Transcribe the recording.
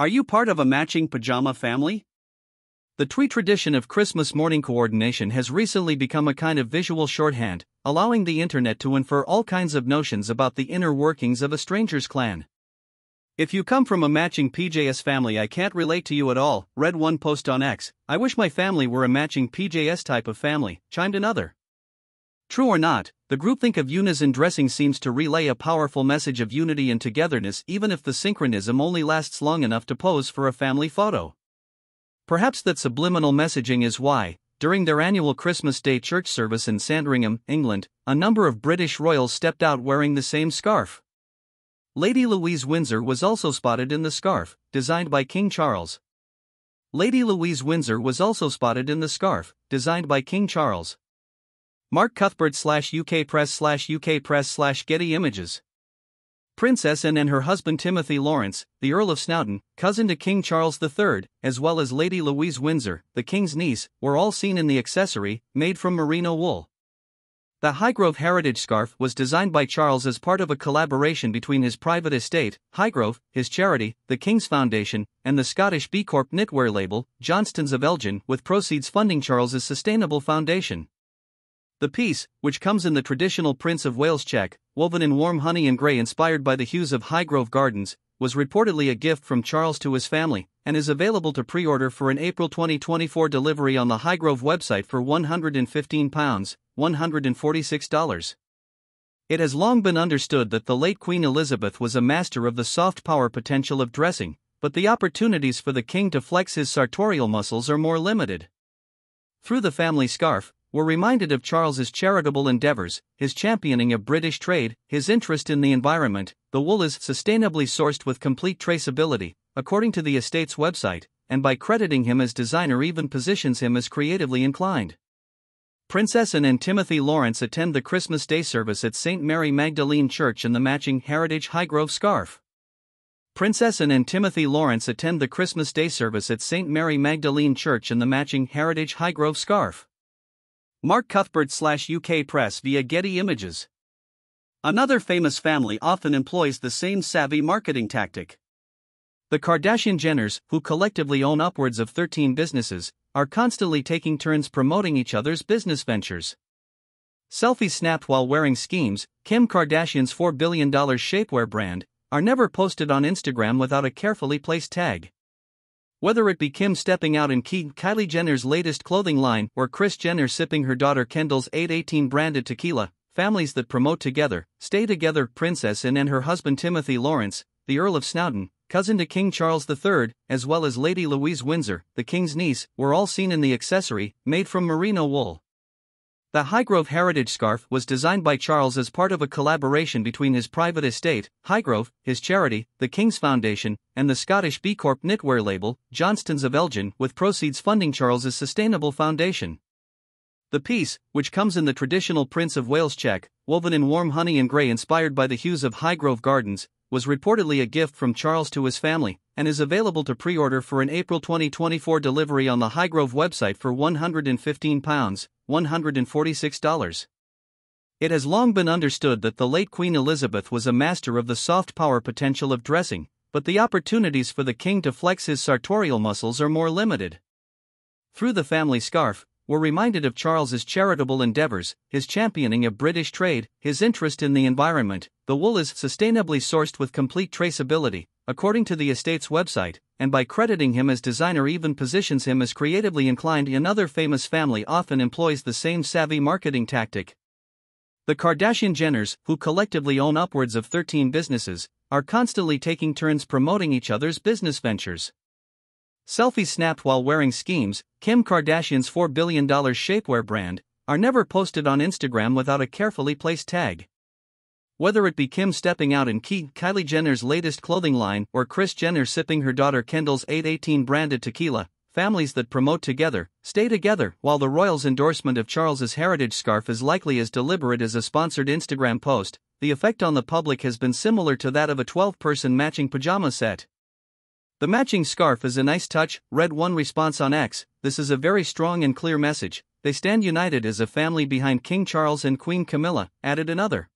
Are you part of a matching pajama family? The tweet tradition of Christmas morning coordination has recently become a kind of visual shorthand, allowing the internet to infer all kinds of notions about the inner workings of a stranger's clan. If you come from a matching PJS family, I can't relate to you at all, read one post on X. I wish my family were a matching PJS type of family, chimed another. True or not, the groupthink of Yunas in dressing seems to relay a powerful message of unity and togetherness, even if the synchronism only lasts long enough to pose for a family photo. Perhaps that subliminal messaging is why, during their annual Christmas Day church service in Sandringham, England, a number of British royals stepped out wearing the same scarf. Lady Louise Windsor was also spotted in the scarf, designed by King Charles. Lady Louise Windsor was also spotted in the scarf, designed by King Charles. Mark Cuthbert slash UK Press slash UK Press slash Getty Images. Princess Anne and her husband Timothy Lawrence, the Earl of Snowdon, cousin to King Charles III, as well as Lady Louise Windsor, the King's niece, were all seen in the accessory, made from merino wool. The Highgrove Heritage Scarf was designed by Charles as part of a collaboration between his private estate, Highgrove, his charity, the King's Foundation, and the Scottish B Corp knitwear label, Johnston's of Elgin, with proceeds funding Charles's sustainable foundation. The piece, which comes in the traditional Prince of Wales check, woven in warm honey and grey inspired by the hues of Highgrove Gardens, was reportedly a gift from Charles to his family, and is available to pre order for an April 2024 delivery on the Highgrove website for £115, $146. It has long been understood that the late Queen Elizabeth was a master of the soft power potential of dressing, but the opportunities for the king to flex his sartorial muscles are more limited. Through the family scarf, we're reminded of Charles's charitable endeavors, his championing of British trade, his interest in the environment. The wool is sustainably sourced with complete traceability, according to the estate's website, and by crediting him as designer, even positions him as creatively inclined. Princess Anne and Timothy Lawrence attend the Christmas Day service at St. Mary Magdalene Church in the matching Heritage Highgrove scarf. Princess Anne and Timothy Lawrence attend the Christmas Day service at St. Mary Magdalene Church in the matching Heritage Highgrove scarf. Mark Cuthbert slash UK Press via Getty Images. Another famous family often employs the same savvy marketing tactic. The Kardashian Jenners, who collectively own upwards of 13 businesses, are constantly taking turns promoting each other's business ventures. Selfies snapped while wearing Skims, Kim Kardashian's $4 billion shapewear brand, are never posted on Instagram without a carefully placed tag. Whether it be Kim stepping out in Kylie Jenner's latest clothing line or Kris Jenner sipping her daughter Kendall's 818 branded tequila, families that promote together, stay together. Princess Anne and her husband Timothy Lawrence, the Earl of Snowdon, cousin to King Charles III, as well as Lady Louise Windsor, the King's niece, were all seen in the accessory, made from merino wool. The Highgrove Heritage Scarf was designed by Charles as part of a collaboration between his private estate, Highgrove, his charity, the King's Foundation, and the Scottish B Corp knitwear label, Johnston's of Elgin, with proceeds funding Charles's sustainable foundation. The piece, which comes in the traditional Prince of Wales check, woven in warm honey and grey inspired by the hues of Highgrove Gardens, was reportedly a gift from Charles to his family, and is available to pre order for an April 2024 delivery on the Highgrove website for £115, $146. It has long been understood that the late Queen Elizabeth was a master of the soft power potential of dressing, but the opportunities for the king to flex his sartorial muscles are more limited. Through the family scarf, we're reminded of Charles's charitable endeavors, his championing of British trade, his interest in the environment. The wool is sustainably sourced with complete traceability, according to the estate's website, and by crediting him as designer even positions him as creatively inclined. Another famous family often employs the same savvy marketing tactic. The Kardashian Jenners, who collectively own upwards of 13 businesses, are constantly taking turns promoting each other's business ventures. Selfies snapped while wearing Skims, Kim Kardashian's $4 billion shapewear brand, are never posted on Instagram without a carefully placed tag. Whether it be Kim stepping out in key Kylie Jenner's latest clothing line or Kris Jenner sipping her daughter Kendall's 818 branded tequila, families that promote together stay together. While the royals' endorsement of Charles's heritage scarf is likely as deliberate as a sponsored Instagram post, the effect on the public has been similar to that of a 12 person matching pajama set. The matching scarf is a nice touch, read one response on X. This is a very strong and clear message. They stand united as a family behind King Charles and Queen Camilla, added another.